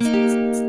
Música